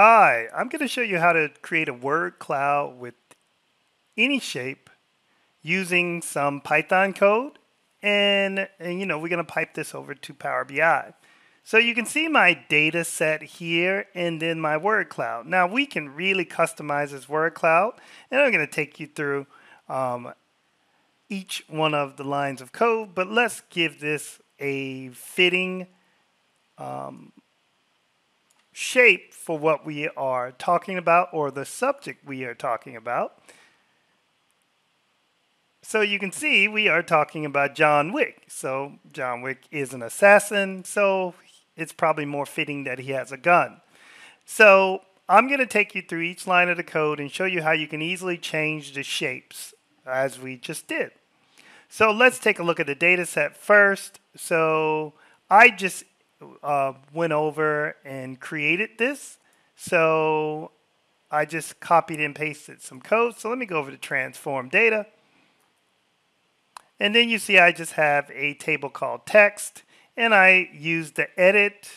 Hi, I'm going to show you how to create a word cloud with any shape using some Python code. And, and you know, we're going to pipe this over to Power BI. So you can see my data set here and then my word cloud. Now we can really customize this word cloud and I'm going to take you through um, each one of the lines of code, but let's give this a fitting um, shape for what we are talking about or the subject we are talking about. So you can see we are talking about John Wick. So John Wick is an assassin, so it's probably more fitting that he has a gun. So I'm going to take you through each line of the code and show you how you can easily change the shapes as we just did. So let's take a look at the data set first. So I just uh, went over and created this. So I just copied and pasted some code. So let me go over to transform data. And then you see I just have a table called text. And I use the edit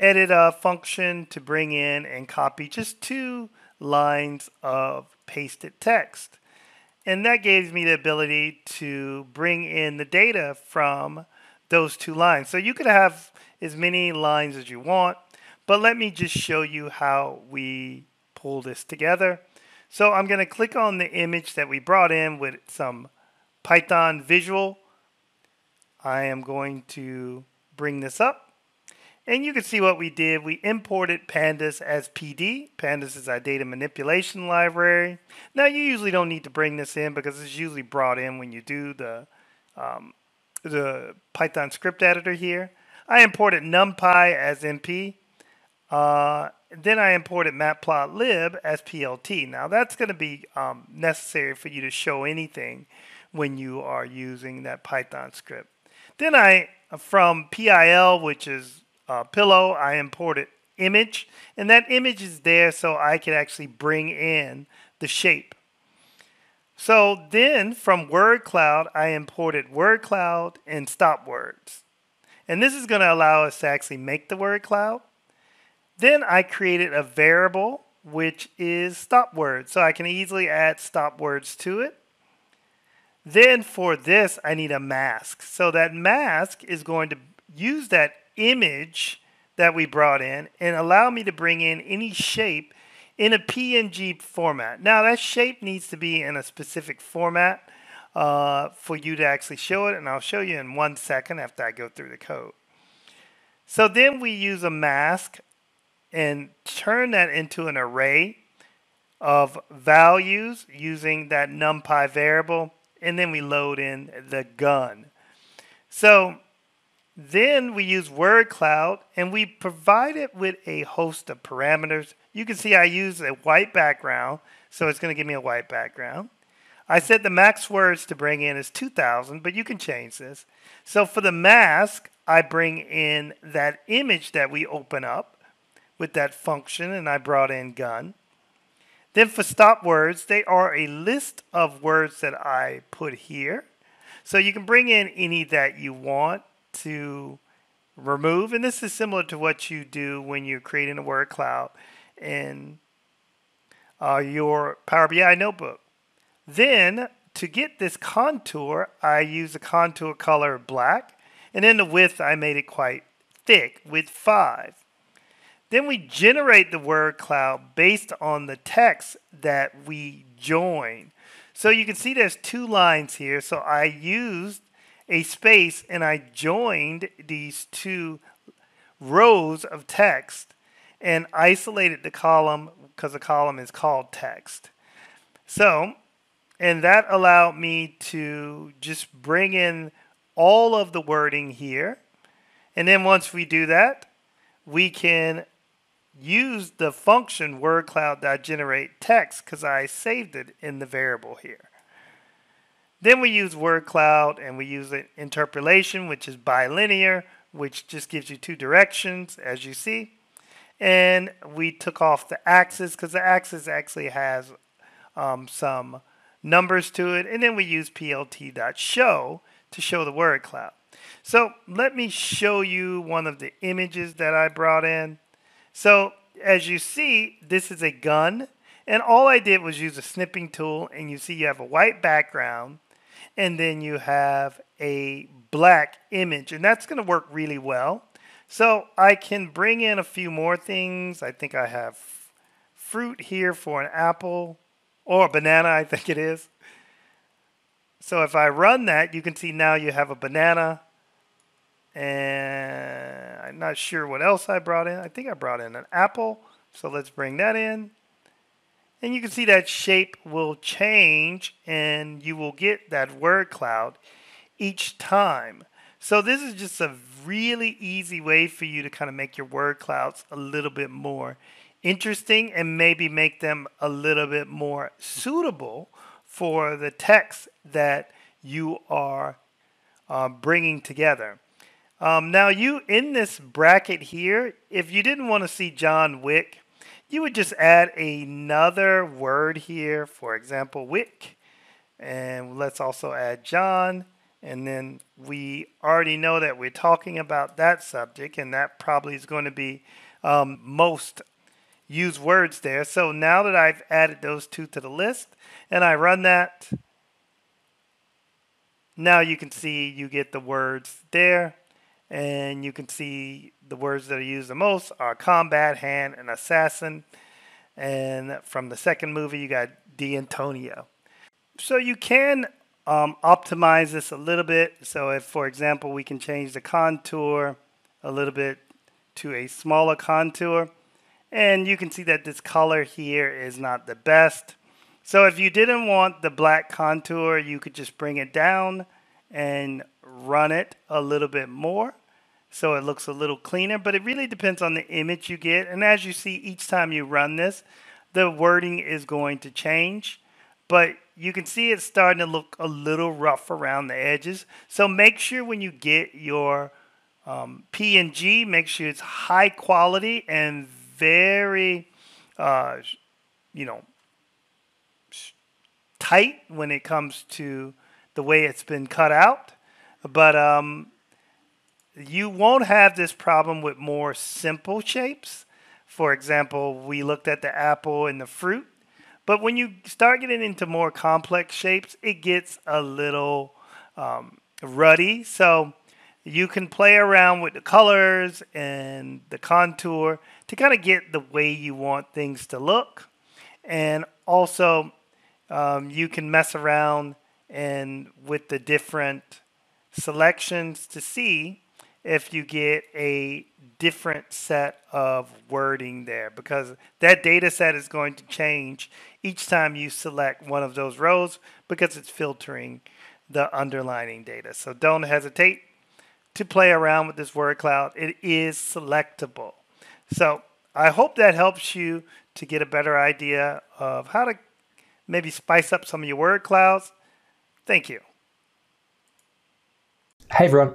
edit uh, function to bring in and copy just two lines of pasted text. And that gives me the ability to bring in the data from those two lines. So you could have as many lines as you want, but let me just show you how we pull this together. So I'm going to click on the image that we brought in with some Python visual. I am going to bring this up. And you can see what we did. We imported pandas as PD. Pandas is our data manipulation library. Now you usually don't need to bring this in because it's usually brought in when you do the, um, the Python script editor here. I imported NumPy as NP. Uh, then I imported matplotlib as PLT. Now that's going to be um, necessary for you to show anything when you are using that Python script. Then I, from PIL, which is uh, pillow, I imported image, and that image is there so I can actually bring in the shape. So then from word cloud, I imported word cloud and stop words. And this is going to allow us to actually make the word cloud. Then I created a variable which is stop words. So I can easily add stop words to it. Then for this, I need a mask. So that mask is going to use that image that we brought in and allow me to bring in any shape in a PNG format. Now that shape needs to be in a specific format uh, for you to actually show it and I'll show you in one second after I go through the code. So then we use a mask and turn that into an array of values using that numpy variable and then we load in the gun. So then we use word cloud and we provide it with a host of parameters. You can see I use a white background, so it's going to give me a white background. I set the max words to bring in as 2000, but you can change this. So for the mask, I bring in that image that we open up with that function, and I brought in gun. Then for stop words, they are a list of words that I put here. So you can bring in any that you want to remove. And this is similar to what you do when you're creating a word cloud in uh, your Power BI notebook. Then to get this contour, I use a contour color black. And then the width, I made it quite thick with 5. Then we generate the word cloud based on the text that we join. So you can see there's two lines here. So I used a space and I joined these two rows of text and isolated the column because the column is called text. So, and that allowed me to just bring in all of the wording here. And then once we do that, we can use the function wordCloud.generate text because I saved it in the variable here. Then we use word cloud and we use interpolation, which is bilinear, which just gives you two directions, as you see. And we took off the axis because the axis actually has um, some numbers to it. And then we use plt.show to show the word cloud. So let me show you one of the images that I brought in. So as you see, this is a gun. And all I did was use a snipping tool. And you see you have a white background. And then you have a black image. And that's going to work really well. So I can bring in a few more things. I think I have fruit here for an apple or a banana, I think it is. So if I run that, you can see now you have a banana. And I'm not sure what else I brought in. I think I brought in an apple. So let's bring that in. And you can see that shape will change and you will get that word cloud each time. So this is just a really easy way for you to kind of make your word clouds a little bit more interesting and maybe make them a little bit more suitable for the text that you are uh, bringing together. Um, now, you in this bracket here, if you didn't want to see John Wick, you would just add another word here. For example, Wick. And let's also add John. And then we already know that we're talking about that subject, and that probably is going to be um, most used words there. So now that I've added those two to the list and I run that, now you can see you get the words there, and you can see the words that are used the most are combat, hand, and assassin. And from the second movie, you got D'Antonio. So you can um, optimize this a little bit. So if, for example, we can change the contour a little bit to a smaller contour, and you can see that this color here is not the best. So if you didn't want the black contour, you could just bring it down and run it a little bit more so it looks a little cleaner, but it really depends on the image you get. And as you see, each time you run this, the wording is going to change. But you can see it's starting to look a little rough around the edges. So make sure when you get your um, PNG, make sure it's high quality and very, uh, you know, tight when it comes to the way it's been cut out. But um, you won't have this problem with more simple shapes. For example, we looked at the apple and the fruit. But when you start getting into more complex shapes, it gets a little um, ruddy. So you can play around with the colors and the contour to kind of get the way you want things to look. And also, um, you can mess around and with the different selections to see if you get a different set of wording there because that data set is going to change each time you select one of those rows because it's filtering the underlining data. So don't hesitate to play around with this word cloud. It is selectable. So I hope that helps you to get a better idea of how to maybe spice up some of your word clouds. Thank you. Hey everyone.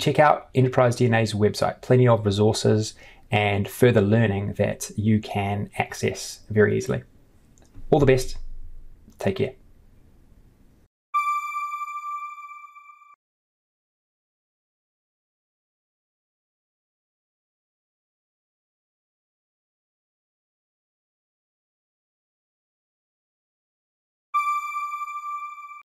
check out Enterprise DNA's website, plenty of resources and further learning that you can access very easily. All the best. Take care.